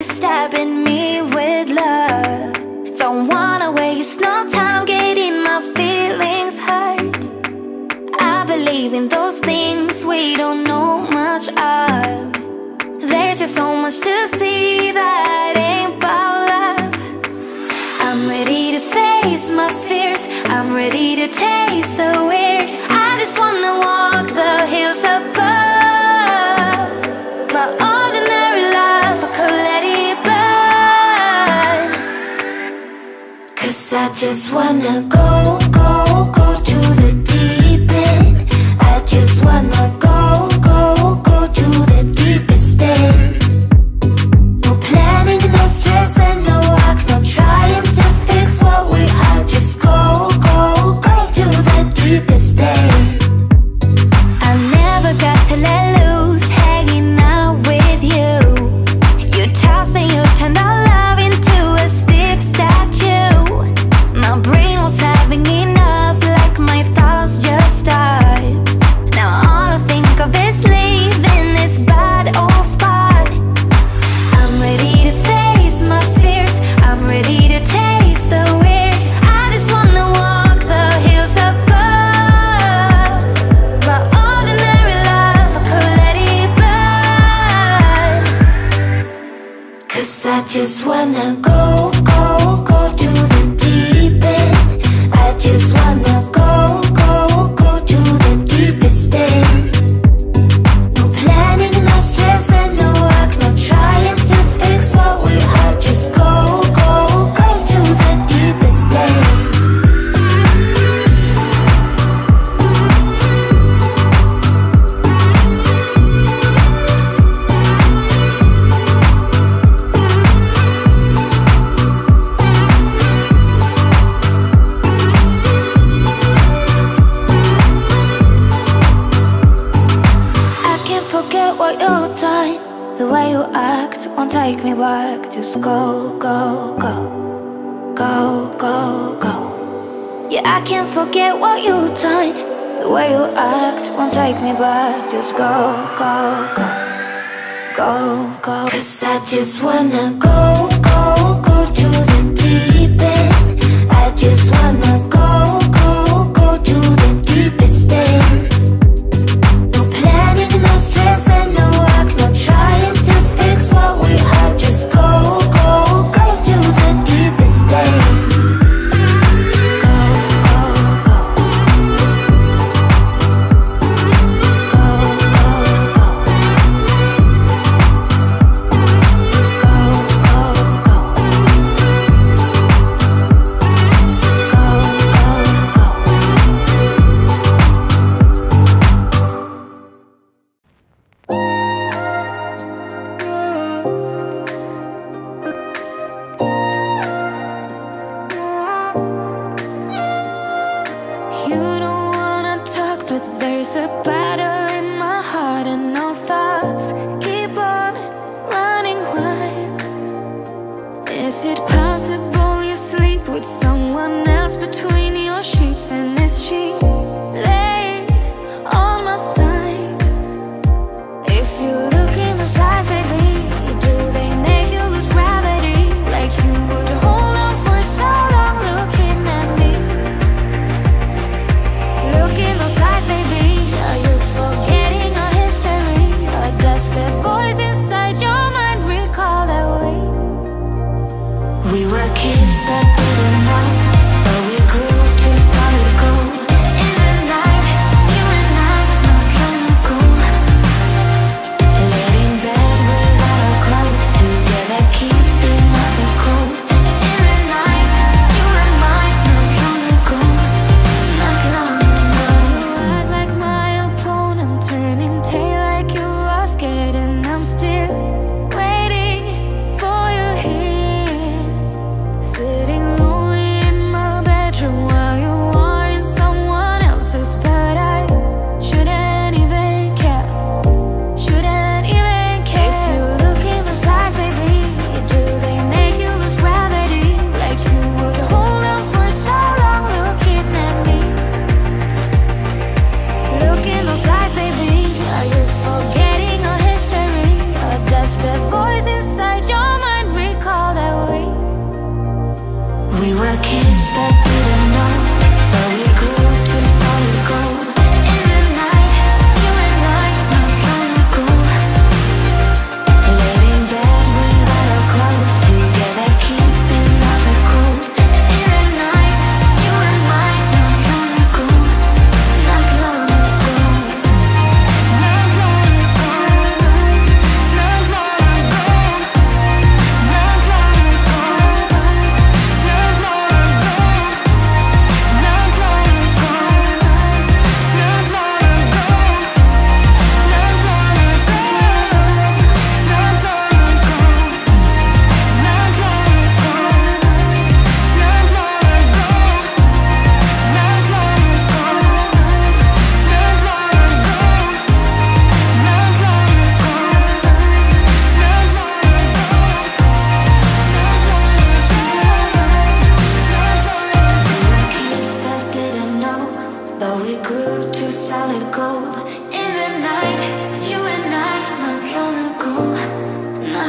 Stabbing me with love. Don't wanna waste no time getting my feelings hurt. I believe in those things we don't know much of. There's just so much to see that ain't about love. I'm ready to face my fears. I'm ready to taste the weird. I just wanna walk the hills above. I just wanna go. at what you've done. The way you act won't take me back. Just go, go, go. Go, go, go. Yeah, I can't forget what you've done. The way you act won't take me back. Just go, go, go. Go, go. Cause I just wanna go.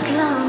not long